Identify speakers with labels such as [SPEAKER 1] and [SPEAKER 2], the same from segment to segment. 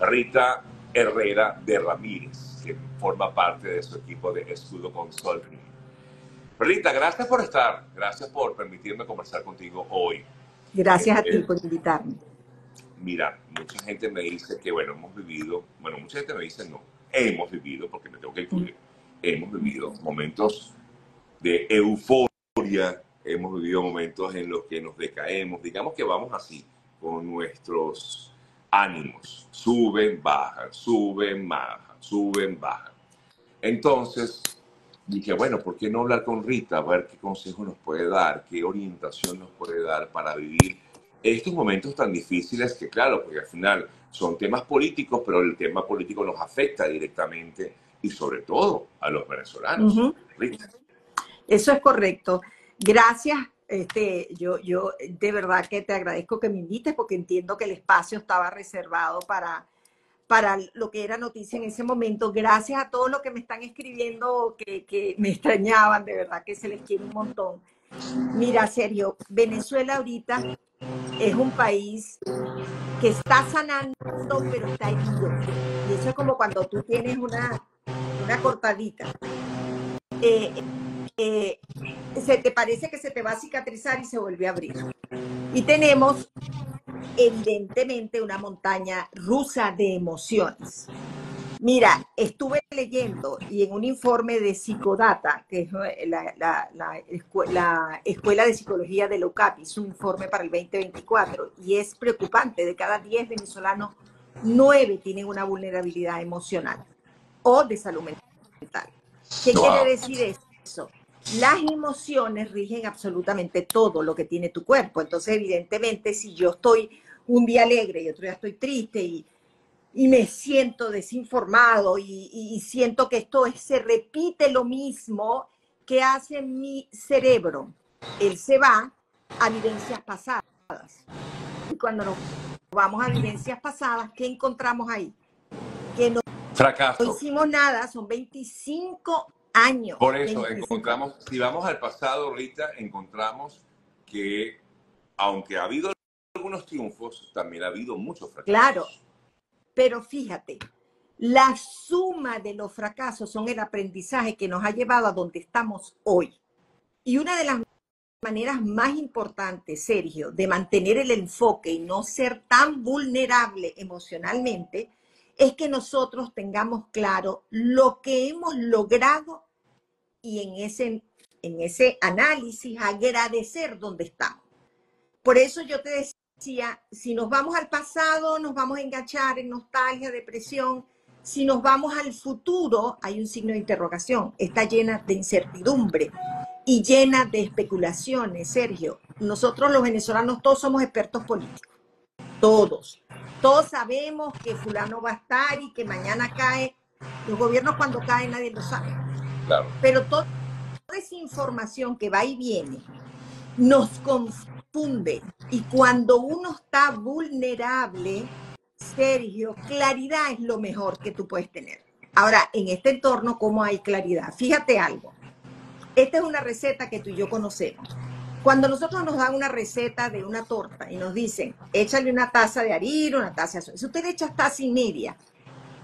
[SPEAKER 1] Rita Herrera de Ramírez, que forma parte de su equipo de Escudo Consulting. Rita, gracias por estar, gracias por permitirme conversar contigo hoy.
[SPEAKER 2] Gracias a ti por invitarme.
[SPEAKER 1] Mira, mucha gente me dice que, bueno, hemos vivido, bueno, mucha gente me dice no, hemos vivido, porque me tengo que incluir, hemos vivido momentos de euforia, hemos vivido momentos en los que nos decaemos, digamos que vamos así, con nuestros ánimos, suben, bajan, suben, bajan, suben, bajan. Entonces, dije, bueno, ¿por qué no hablar con Rita? A ver qué consejo nos puede dar, qué orientación nos puede dar para vivir estos momentos tan difíciles que, claro, porque al final son temas políticos, pero el tema político nos afecta directamente y sobre todo a los venezolanos.
[SPEAKER 2] Eso es correcto. Gracias. Este, yo, yo de verdad que te agradezco que me invites porque entiendo que el espacio estaba reservado para, para lo que era noticia en ese momento. Gracias a todos los que me están escribiendo, que, que me extrañaban, de verdad que se les quiere un montón. Mira, Sergio, Venezuela ahorita es un país que está sanando, pero está herido. Y eso es como cuando tú tienes una, una cortadita. Eh, eh, se te parece que se te va a cicatrizar y se vuelve a abrir. Y tenemos evidentemente una montaña rusa de emociones. Mira, estuve leyendo y en un informe de Psicodata, que es eh, la, Escuela de Psicología de LOCAPI, es un informe para el 2024 y es preocupante, de cada 10 venezolanos, 9 tienen una vulnerabilidad emocional o de salud mental. ¿Qué quiere decir eso? Las emociones rigen absolutamente todo lo que tiene tu cuerpo. Entonces, evidentemente, si yo estoy un día alegre y otro día estoy triste y y me siento desinformado y, siento que esto se repite lo mismo que hace mi cerebro. Él se va a vivencias pasadas. Y cuando nos vamos a vivencias pasadas, ¿qué encontramos ahí? Que no,
[SPEAKER 1] Fracaso.
[SPEAKER 2] hicimos nada, son 25 años.
[SPEAKER 1] Por eso encontramos, si vamos al pasado ahorita, encontramos que aunque ha habido algunos triunfos, también ha habido muchos fracasos.
[SPEAKER 2] Claro, pero fíjate, la suma de los fracasos son el aprendizaje que nos ha llevado a donde estamos hoy. Y una de las maneras más importantes, Sergio, de mantener el enfoque y no ser tan vulnerable emocionalmente, es que nosotros tengamos claro lo que hemos logrado y en ese, en ese análisis agradecer donde estamos. Por eso yo te decía, si nos vamos al pasado, nos vamos a enganchar en nostalgia, depresión. Si nos vamos al futuro, hay un signo de interrogación. Está llena de incertidumbre y llena de especulaciones, Sergio. Nosotros los venezolanos todos somos expertos políticos. Todos. Todos sabemos que fulano va a estar y que mañana cae. Los gobiernos cuando caen nadie lo sabe. Pero toda esa información que va y viene nos confunde. Y cuando uno está vulnerable, Sergio, claridad es lo mejor que tú puedes tener. Ahora, en este entorno, ¿cómo hay claridad? Fíjate algo. Esta es una receta que tú y yo conocemos. Cuando nosotros nos dan una receta de una torta y nos dicen, échale una taza de harina, una taza de Si usted le echa taza y media,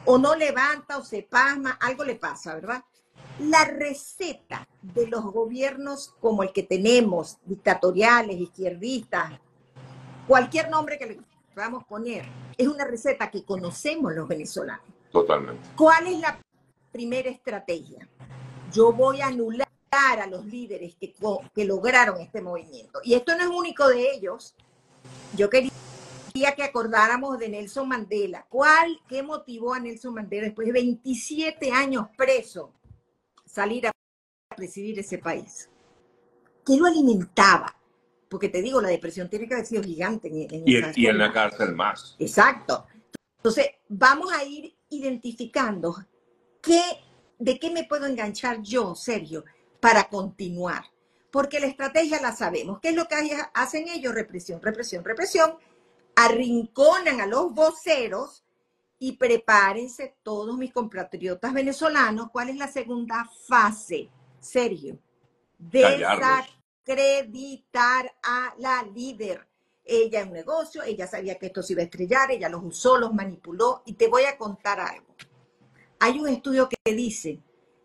[SPEAKER 2] o no levanta o se pasma, algo le pasa, ¿verdad? La receta de los gobiernos como el que tenemos, dictatoriales, izquierdistas, cualquier nombre que le podamos poner, es una receta que conocemos los venezolanos.
[SPEAKER 1] Totalmente.
[SPEAKER 2] ¿Cuál es la primera estrategia? Yo voy a anular a los líderes que, que lograron este movimiento. Y esto no es único de ellos. Yo quería que acordáramos de Nelson Mandela. ¿Cuál, qué motivó a Nelson Mandela después de 27 años preso salir a presidir ese país? ¿Qué lo alimentaba? Porque te digo, la depresión tiene que haber sido gigante.
[SPEAKER 1] En, y, en la cárcel más.
[SPEAKER 2] Exacto. Entonces, vamos a ir identificando qué, de qué me puedo enganchar yo, Sergio, para continuar. Porque la estrategia la sabemos. ¿Qué es lo que hacen ellos? Represión, represión, represión. Arrinconan a los voceros y prepárense todos mis compatriotas venezolanos. ¿Cuál es la segunda fase, Sergio? Desacreditar a la líder. ella es un negocio, ella sabía que esto se iba a estrellar, ella los usó, los manipuló. Y te voy a contar algo. Hay un estudio que dice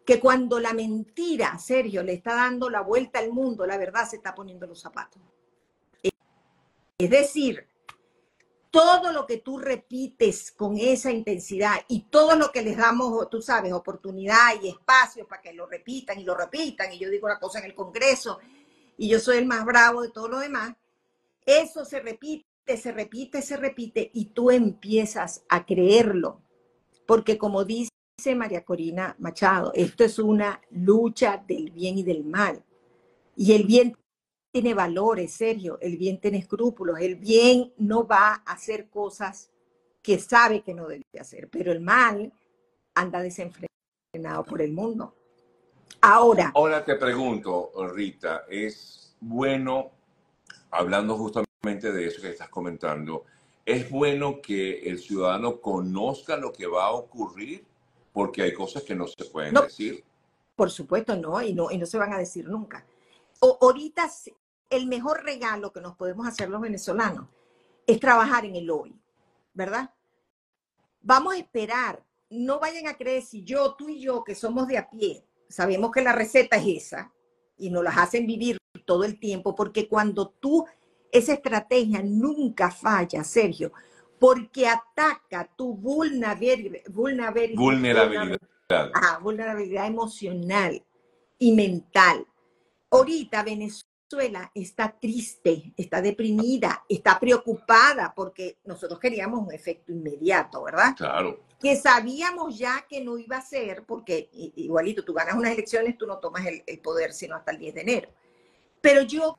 [SPEAKER 2] que cuando la mentira, Sergio, le está dando la vuelta al mundo, la verdad se está poniendo los zapatos. Es decir, todo lo que tú repites con esa intensidad y todo lo que les damos, tú sabes, oportunidad y espacio para que lo repitan y lo repitan, y yo digo una cosa en el Congreso y yo soy el más bravo de todos los demás, eso se repite, se repite, se repite y tú empiezas a creerlo. Porque como dice María Corina Machado, esto es una lucha del bien y del mal. Y el bien tiene valores, serio, el bien tiene escrúpulos, el bien no va a hacer cosas que sabe que no debe hacer, pero el mal anda desenfrenado por el mundo. Ahora.
[SPEAKER 1] Ahora te pregunto, Rita, ¿es bueno, hablando justamente de eso que estás comentando, es bueno que el ciudadano conozca lo que va a ocurrir? Porque hay cosas que no se pueden decir.
[SPEAKER 2] Por supuesto, no y, no, y no se van a decir nunca. O, ahorita el mejor regalo que nos podemos hacer los venezolanos es trabajar en el hoy, ¿verdad? Vamos a esperar, no vayan a creer si yo, tú y yo, que somos de a pie, sabemos que la receta es esa y nos las hacen vivir todo el tiempo, porque cuando tú, esa estrategia nunca falla, Sergio, porque ataca tu vulnerabilidad,
[SPEAKER 1] vulnerabilidad.
[SPEAKER 2] Ah, vulnerabilidad emocional y mental. Ahorita Venezuela Venezuela está triste, está deprimida, está preocupada porque nosotros queríamos un efecto inmediato, ¿verdad?
[SPEAKER 1] Claro.
[SPEAKER 2] Que sabíamos ya que no iba a ser, porque igualito, tú ganas unas elecciones, tú no tomas el, el poder sino hasta el 10 de enero. Pero yo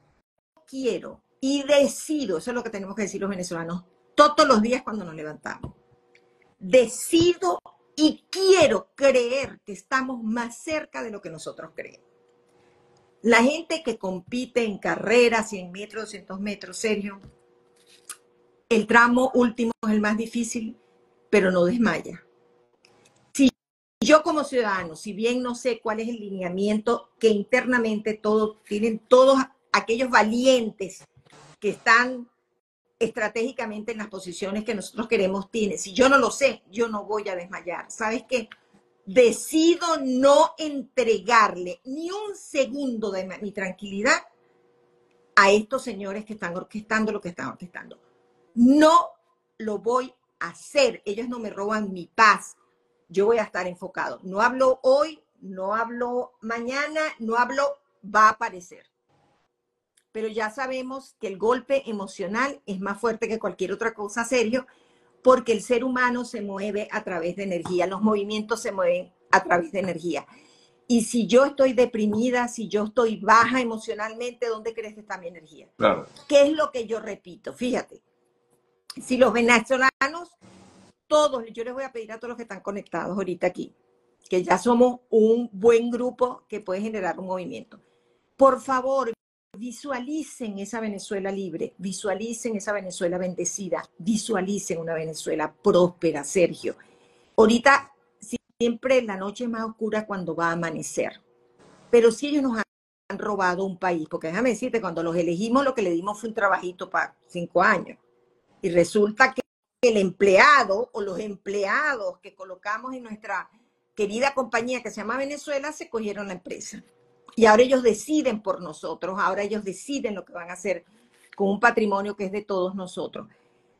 [SPEAKER 2] quiero y decido, eso es lo que tenemos que decir los venezolanos, todos los días cuando nos levantamos. Decido y quiero creer que estamos más cerca de lo que nosotros creemos. La gente que compite en carreras, 100 metros, 200 metros, Sergio, el tramo último es el más difícil, pero no desmaya. Si yo como ciudadano, si bien no sé cuál es el lineamiento que internamente todos tienen, todos aquellos valientes que están estratégicamente en las posiciones que nosotros queremos, tienen. Si yo no lo sé, yo no voy a desmayar. ¿Sabes qué? decido no entregarle ni un segundo de mi tranquilidad a estos señores que están orquestando lo que están orquestando. No lo voy a hacer. Ellos no me roban mi paz. Yo voy a estar enfocado. No hablo hoy, no hablo mañana, no hablo, va a aparecer. Pero ya sabemos que el golpe emocional es más fuerte que cualquier otra cosa, serio, porque el ser humano se mueve a través de energía, los movimientos se mueven a través de energía. Y si yo estoy deprimida, si yo estoy baja emocionalmente, ¿dónde crees que está mi energía?
[SPEAKER 1] Claro.
[SPEAKER 2] ¿Qué es lo que yo repito? Fíjate, si los venezolanos, todos, yo les voy a pedir a todos los que están conectados ahorita aquí, que ya somos un buen grupo que puede generar un movimiento. Por favor, Visualicen esa Venezuela libre, visualicen esa Venezuela bendecida, visualicen una Venezuela próspera, Sergio. Ahorita siempre la noche es más oscura cuando va a amanecer, pero si ellos nos han robado un país, porque déjame decirte, cuando los elegimos lo que le dimos fue un trabajito para cinco años, y resulta que el empleado o los empleados que colocamos en nuestra querida compañía que se llama Venezuela se cogieron la empresa. Y ahora ellos deciden por nosotros, ahora ellos deciden lo que van a hacer con un patrimonio que es de todos nosotros.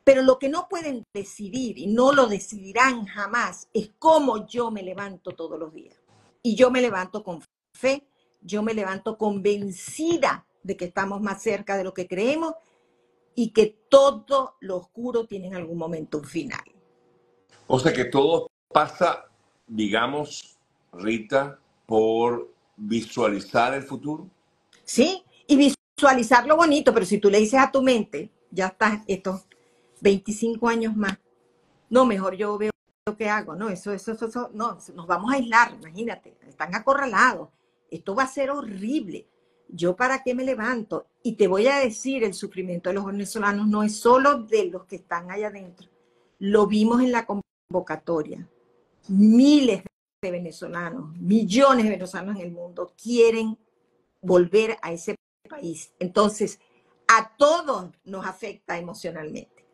[SPEAKER 2] Pero lo que no pueden decidir y no lo decidirán jamás es cómo yo me levanto todos los días. Y yo me levanto con fe, yo me levanto convencida de que estamos más cerca de lo que creemos y que todo lo oscuro tiene en algún momento un final.
[SPEAKER 1] O sea que todo pasa, digamos, Rita, por visualizar el futuro.
[SPEAKER 2] Sí, y visualizar lo bonito, pero si tú le dices a tu mente, ya está estos 25 años más, no, mejor yo veo lo que hago, no, eso, eso, eso, no, nos vamos a aislar, imagínate, están acorralados, esto va a ser horrible. Yo para qué me levanto y te voy a decir, el sufrimiento de los venezolanos no es solo de los que están allá adentro. Lo vimos en la convocatoria. Miles de venezolanos, millones de venezolanos en el mundo quieren volver a ese país. Entonces, A todos nos afecta emocionalmente.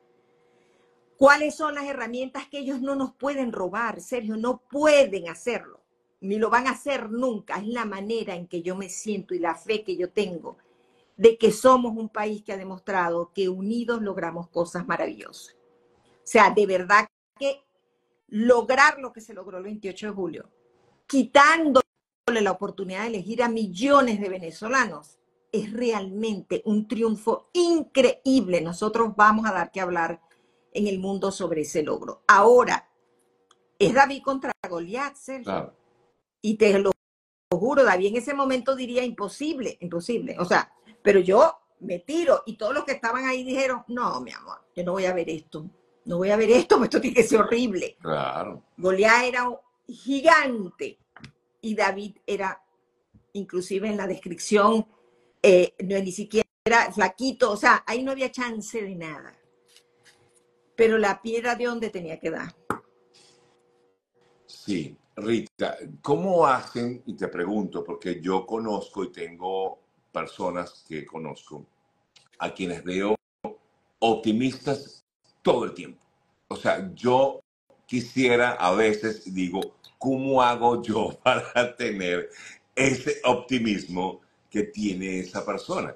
[SPEAKER 2] ¿Cuáles son las herramientas que ellos no nos pueden robar? Sergio, no pueden hacerlo, ni lo van a hacer nunca. Es la manera en que yo me siento y la fe que yo tengo de que somos un país que ha demostrado que unidos logramos cosas maravillosas. O sea, de verdad que lograr lo que se logró el 28 de julio, quitándole la oportunidad de elegir a millones de venezolanos, es realmente un triunfo increíble. Nosotros vamos a dar que hablar en el mundo sobre ese logro. Ahora, es David contra Goliat, Sergio. Y te lo juro, David en ese momento diría imposible, imposible. O sea, pero yo me tiro y todos los que estaban ahí dijeron, no, mi amor, yo no voy a ver esto, no voy a ver esto, esto tiene que ser horrible.
[SPEAKER 1] Claro.
[SPEAKER 2] Goliat era gigante y David era, inclusive en la descripción, eh, no ni siquiera flaquito, o sea, ahí no había chance de nada. Pero la piedra de dónde tenía que dar.
[SPEAKER 1] Sí, Rita, ¿cómo hacen? Y te pregunto, porque yo conozco y tengo personas que conozco a quienes veo optimistas todo el tiempo. O sea, yo quisiera a veces, digo, ¿cómo hago yo para tener ese optimismo que tiene esa persona?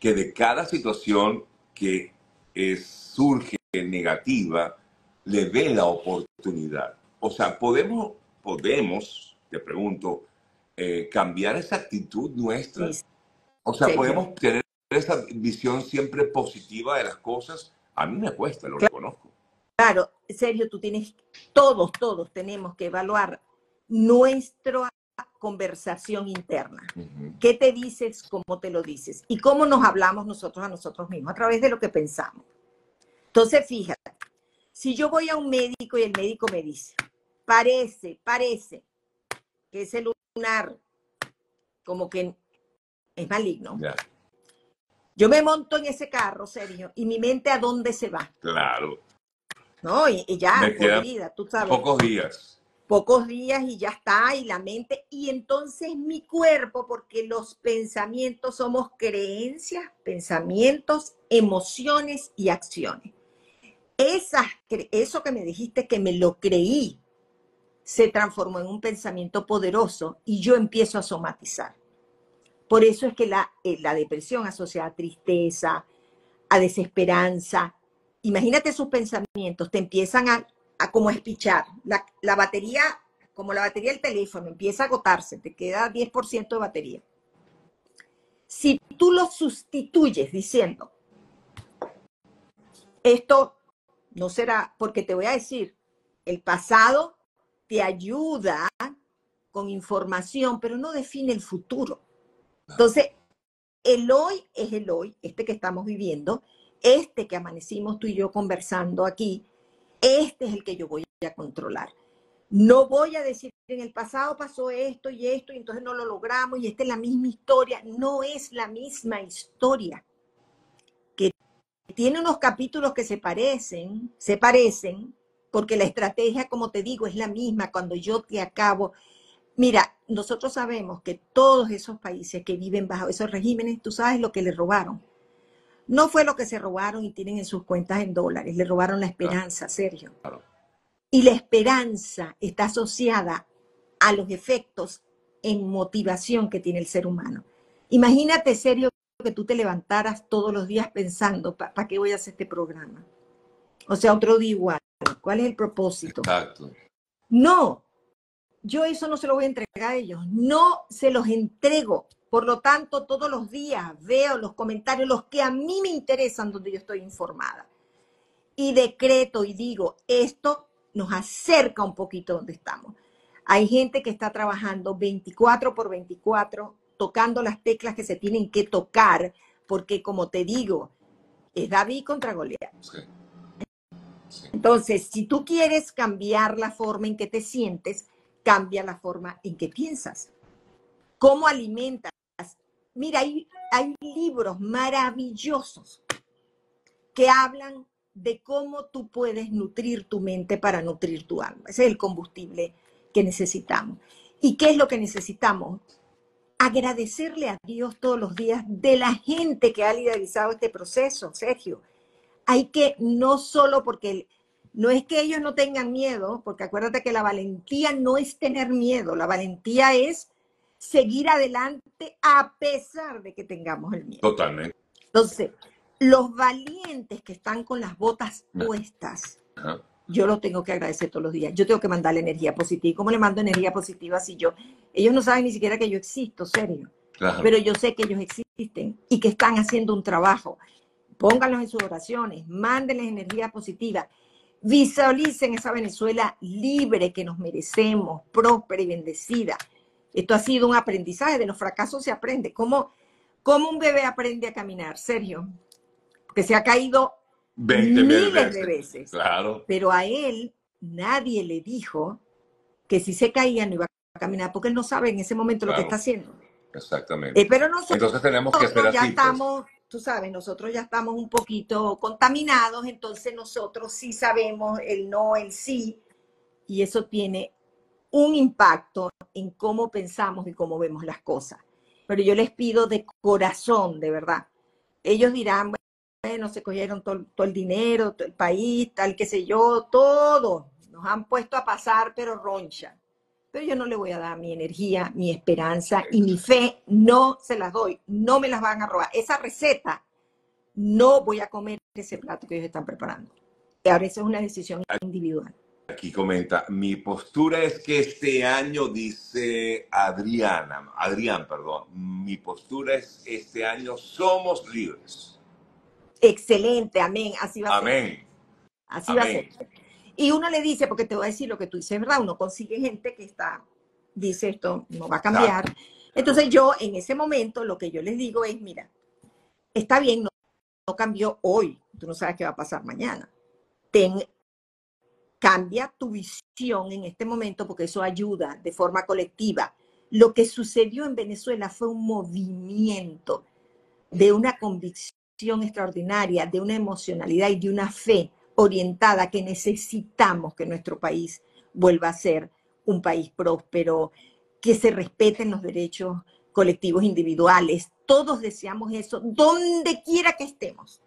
[SPEAKER 1] Que de cada situación que es, surge negativa, le ve la oportunidad. O sea, podemos, podemos, te pregunto, eh, cambiar esa actitud nuestra. O sea, podemos tener esa visión siempre positiva de las cosas. A mí me cuesta, lo
[SPEAKER 2] Sergio, tú tienes, todos, todos tenemos que evaluar nuestra conversación interna. ¿Qué te dices? ¿Cómo te lo dices? Y cómo nos hablamos nosotros a nosotros mismos, a través de lo que pensamos. Entonces, fíjate, si yo voy a un médico y el médico me dice, parece, parece que ese lunar como que es maligno. Yo me monto en ese carro, Sergio, y mi mente a dónde se va.
[SPEAKER 1] Claro.
[SPEAKER 2] No, y, ya, por vida, tú sabes.
[SPEAKER 1] Pocos días.
[SPEAKER 2] Pocos días y ya está, y la mente, y entonces mi cuerpo, porque los pensamientos somos creencias, pensamientos, emociones y acciones. Esas, eso que me dijiste que me lo creí, se transformó en un pensamiento poderoso y yo empiezo a somatizar. Por eso es que la, eh, la depresión asociada a tristeza, a desesperanza, imagínate sus pensamientos, te empiezan a, a como espichar. La, la, batería, como la batería del teléfono, empieza a agotarse, te queda 10% de batería. Si tú lo sustituyes diciendo, esto no será, porque te voy a decir, el pasado te ayuda con información, pero no define el futuro. Entonces, el hoy es el hoy, este que estamos viviendo, este que amanecimos tú y yo conversando aquí, este es el que yo voy a controlar. No voy a decir en el pasado pasó esto y esto y entonces no lo logramos y esta es la misma historia. No es la misma historia. Que tiene unos capítulos que se parecen, se parecen, porque la estrategia, como te digo, es la misma. Cuando yo te acabo, Mira, nosotros sabemos que todos esos países que viven bajo esos regímenes, tú sabes lo que les robaron. No fue lo que se robaron y tienen en sus cuentas en dólares, le robaron la esperanza, Sergio. Y la esperanza está asociada a los efectos en motivación que tiene el ser humano. Imagínate, Sergio, que tú te levantaras todos los días pensando, ¿para qué voy a hacer este programa? O sea, otro día igual. ¿Cuál es el propósito?
[SPEAKER 1] Exacto.
[SPEAKER 2] No, yo eso no se lo voy a entregar a ellos, no se los entrego. Por lo tanto, todos los días veo los comentarios, los que a mí me interesan, donde yo estoy informada. Y decreto y digo, esto nos acerca un poquito donde estamos. Hay gente que está trabajando 24 por 24, tocando las teclas que se tienen que tocar, porque como te digo, es David contra Goliat. Entonces, si tú quieres cambiar la forma en que te sientes, cambia la forma en que piensas. ¿Cómo alimentas? Mira, hay, libros maravillosos que hablan de cómo tú puedes nutrir tu mente para nutrir tu alma. Ese es el combustible que necesitamos. ¿Y qué es lo que necesitamos? agradecerle a Dios todos los días de la gente que ha liderizado este proceso, Sergio. Hay que, no solo porque, no es que ellos no tengan miedo, porque acuérdate que la valentía no es tener miedo, la valentía es seguir adelante a pesar de que tengamos el miedo.
[SPEAKER 1] Totalmente.
[SPEAKER 2] Entonces, los valientes que están con las botas puestas,
[SPEAKER 1] Ajá.
[SPEAKER 2] yo los tengo que agradecer todos los días. Yo tengo que mandarle energía positiva. ¿Cómo le mando energía positiva si yo? Ellos no saben ni siquiera que yo existo, serio.
[SPEAKER 1] Claro.
[SPEAKER 2] Pero yo sé que ellos existen y que están haciendo un trabajo. Pónganlos en sus oraciones, mándenles energía positiva. Visualicen esa Venezuela libre que nos merecemos, próspera y bendecida. Esto ha sido un aprendizaje, de los fracasos se aprende. ¿Cómo, cómo un bebé aprende a caminar, Sergio? Porque se ha caído
[SPEAKER 1] 20 mil
[SPEAKER 2] miles de veces.
[SPEAKER 1] Claro.
[SPEAKER 2] Pero a él nadie le dijo que si se caía no iba a caminar, porque él no sabe en ese momento lo que está haciendo.
[SPEAKER 1] Exactamente.
[SPEAKER 2] Eh, pero nosotros
[SPEAKER 1] Entonces tenemos que ser
[SPEAKER 2] ya
[SPEAKER 1] así. pues.
[SPEAKER 2] estamos, tú sabes, nosotros ya estamos un poquito contaminados, entonces nosotros sí sabemos el no, el sí, y eso tiene un impacto en cómo pensamos y cómo vemos las cosas. Pero yo les pido de corazón, de verdad. Ellos dirán, bueno, se cogieron todo, el dinero, todo el país, tal, qué sé yo, todo. Nos han puesto a pasar, pero roncha. Pero yo no le voy a dar mi energía, mi esperanza y mi fe, no se las doy, no me las van a robar. Esa receta, no voy a comer ese plato que ellos están preparando. Y ahora esa es una decisión individual.
[SPEAKER 1] Aquí comenta, mi postura es que este año, dice Adriana, Adrián, perdón, mi postura es este año somos libres.
[SPEAKER 2] Excelente, amén, así va a ser.
[SPEAKER 1] Amén.
[SPEAKER 2] Así va a ser. Y uno le dice, porque te voy a decir lo que tú dices, ¿verdad? Uno consigue gente que está, dice esto no va a cambiar. Entonces yo en ese momento lo que yo les digo es, mira, está bien, no, no cambió hoy, tú no sabes qué va a pasar mañana. Ten, cambia tu visión en este momento porque eso ayuda de forma colectiva. Lo que sucedió en Venezuela fue un movimiento de una convicción extraordinaria, de una emocionalidad y de una fe orientada que necesitamos que nuestro país vuelva a ser un país próspero, que se respeten los derechos colectivos individuales. Todos deseamos eso, donde quiera que estemos,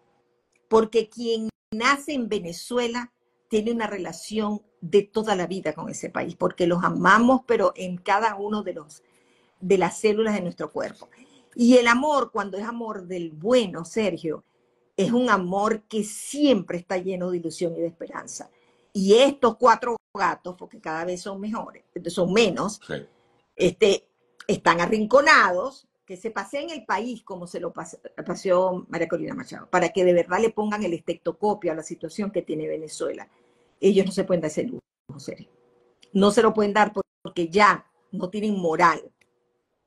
[SPEAKER 2] porque quien nace en Venezuela tiene una relación de toda la vida con ese país, porque los amamos, pero en cada uno de los de las células de nuestro cuerpo. Y el amor, cuando es amor del bueno, Sergio, es un amor que siempre está lleno de ilusión y de esperanza. Y estos cuatro gatos, porque cada vez son mejores, son menos,
[SPEAKER 1] Sí.
[SPEAKER 2] este, están arrinconados, que se paseen el país como se lo pas- paseó María Corina Machado, para que de verdad le pongan el estectocopio a la situación que tiene Venezuela. Ellos no se pueden dar ese lujo. No se lo pueden dar porque ya no tienen moral.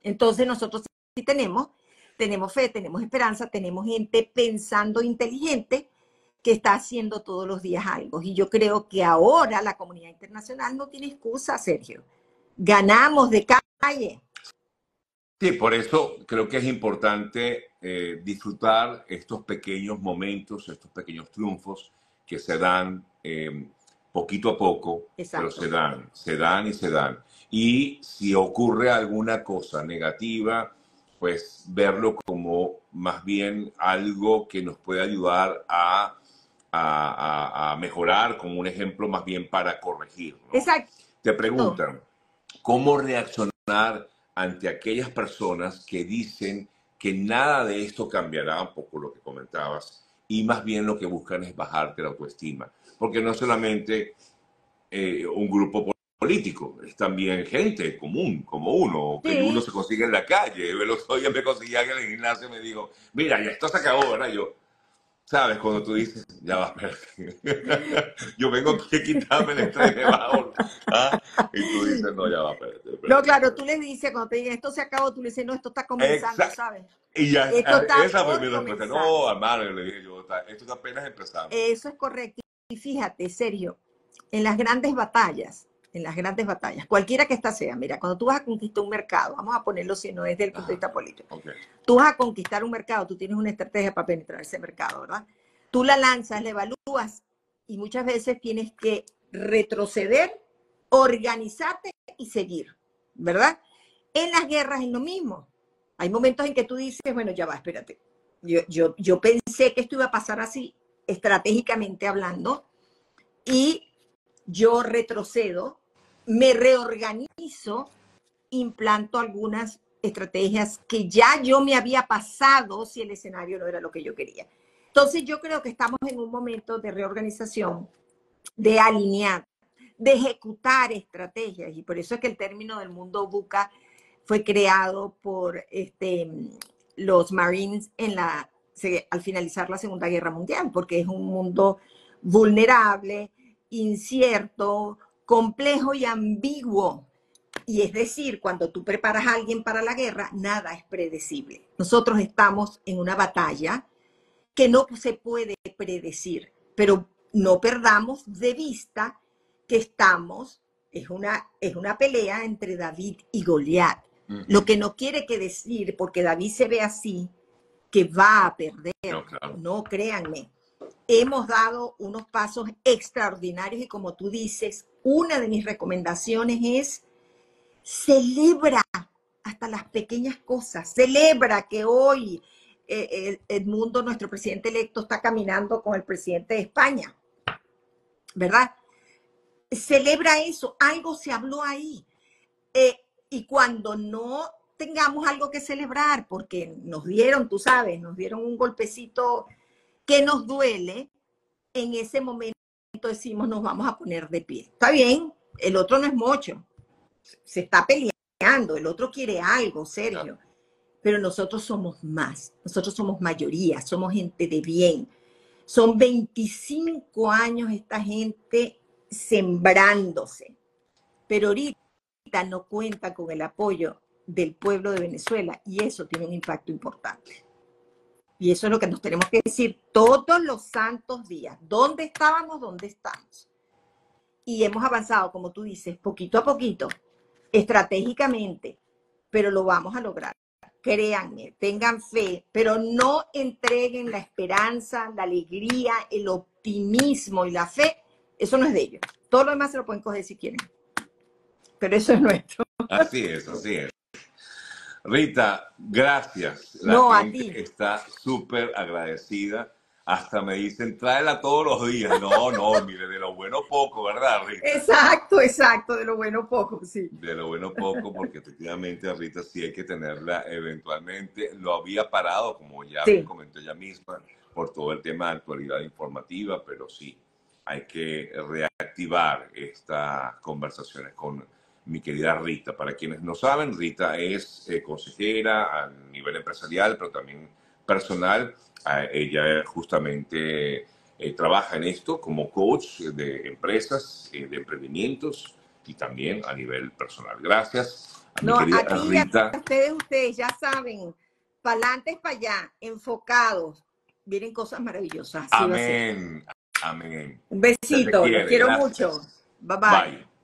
[SPEAKER 2] Entonces nosotros sí tenemos, tenemos fe, tenemos esperanza, tenemos gente pensando inteligente que está haciendo todos los días algo. Y yo creo que ahora la comunidad internacional no tiene excusa, Sergio. Ganamos de calle.
[SPEAKER 1] Sí, por eso creo que es importante eh, disfrutar estos pequeños momentos, estos pequeños triunfos que se dan eh, poquito a poco, pero
[SPEAKER 2] Exacto.
[SPEAKER 1] se dan, se dan y se dan. Y si ocurre alguna cosa negativa, pues verlo como más bien algo que nos puede ayudar a, a- a- a mejorar, como un ejemplo más bien para corregir. ¿no?
[SPEAKER 2] Exacto.
[SPEAKER 1] Te preguntan, ¿cómo reaccionar ante aquellas personas que dicen que nada de esto cambiará, un poco lo que comentabas, y más bien lo que buscan es bajarte la autoestima? Porque no es solamente eh, un grupo político, es también gente común, como uno, que
[SPEAKER 2] Sí.
[SPEAKER 1] uno se consigue en la calle. El otro día me conseguía en el gimnasio y me dijo, mira, ya esto se acabó, ¿verdad? Yo, ¿sabes? Cuando tú dices, ya va, espérate. Yo vengo aquí a quitarme el estrés de bajo. ¿ah? Y tú dices, no, ya va, espérate. espérate.
[SPEAKER 2] No, claro, tú les dices, cuando te digan esto se acabó, tú le dices, no, esto está comenzando. ¿sabes?
[SPEAKER 1] Y ya,
[SPEAKER 2] Esto está
[SPEAKER 1] esa fue mi respuesta. No, hermano, le dije yo, está- esto está apenas empezando.
[SPEAKER 2] Eso es correcto. Y fíjate, Sergio, en las grandes batallas, en las grandes batallas, cualquiera que ésta sea, mira, cuando tú vas a conquistar un mercado, vamos a ponerlo si no es del punto de vista político,
[SPEAKER 1] Ok.
[SPEAKER 2] tú vas a conquistar un mercado, tú tienes una estrategia para penetrar ese mercado, ¿verdad? Tú la lanzas, la evalúas y muchas veces tienes que retroceder, organizarte y seguir, ¿verdad? En las guerras es lo mismo. Hay momentos en que tú dices, bueno, ya va, espérate. Yo, yo, yo pensé que esto iba a pasar así, estratégicamente hablando, y yo retrocedo, me reorganizo, implanto algunas estrategias que ya yo me había pasado si el escenario no era lo que yo quería. Entonces yo creo que estamos en un momento de reorganización, de alinear, de ejecutar estrategias y por eso es que el término del mundo buca fue creado por este, los Marines al finalizar la Segunda Guerra Mundial, porque es un mundo vulnerable, incierto, complejo y ambiguo. Y es decir, cuando tú preparas a alguien para la guerra, nada es predecible. Nosotros estamos en una batalla que no se puede predecir, pero no perdamos de vista que estamos, es una, es una pelea entre David y Goliat. Lo que no quiere que decir, porque David se ve así, que va a perder. No, créanme. Hemos dado unos pasos extraordinarios y como tú dices, una de mis recomendaciones es celebra hasta las pequeñas cosas. Celebra que hoy eh, el, mundo, nuestro presidente electo, está caminando con el presidente de España. ¿Verdad? Celebra eso. Algo se habló ahí. Eh, y cuando no tengamos algo que celebrar, porque nos dieron, tú sabes, nos dieron un golpecito que nos duele, en ese momento decimos nos vamos a poner de pie. Está bien, el otro no es mocho, se está peleando, el otro quiere algo, Sergio, pero nosotros somos más, nosotros somos mayoría, somos gente de bien. Son 25 años esta gente sembrándose, pero ahorita no cuenta con el apoyo del pueblo de Venezuela y eso tiene un impacto importante. Y eso es lo que nos tenemos que decir todos los santos días. ¿Dónde estábamos? ¿Dónde estamos? Y hemos avanzado, como tú dices, poquito a poquito, estratégicamente, pero lo vamos a lograr. Créanme, tengan fe, pero no entreguen la esperanza, la alegría, el optimismo y la fe. Eso no es de ellos. Todo lo demás se lo pueden coger si quieren pero eso es nuestro.
[SPEAKER 1] Así es, así es. Rita, gracias.
[SPEAKER 2] La no, gente
[SPEAKER 1] a ti. está súper agradecida. Hasta me dicen, tráela todos los días. No, no, mire, de lo bueno poco, ¿verdad, Rita?
[SPEAKER 2] Exacto, exacto, de lo bueno poco, sí.
[SPEAKER 1] De lo bueno poco, porque efectivamente a Rita sí hay que tenerla eventualmente. Lo había parado, como ya me comentó ella misma, por todo el tema de actualidad informativa, pero sí, hay que reactivar estas conversaciones con mi querida Rita. Para quienes no saben, Rita es eh, consejera a nivel empresarial, pero también personal. ella justamente eh, trabaja en esto como coach de empresas, eh, de emprendimientos y también a nivel personal. Gracias.
[SPEAKER 2] A no, mi querida Rita. ustedes, ustedes ya saben, para adelante, para allá, enfocados, vienen cosas maravillosas.
[SPEAKER 1] Amén. Amén.
[SPEAKER 2] Un besito, los quiero mucho. bye. bye.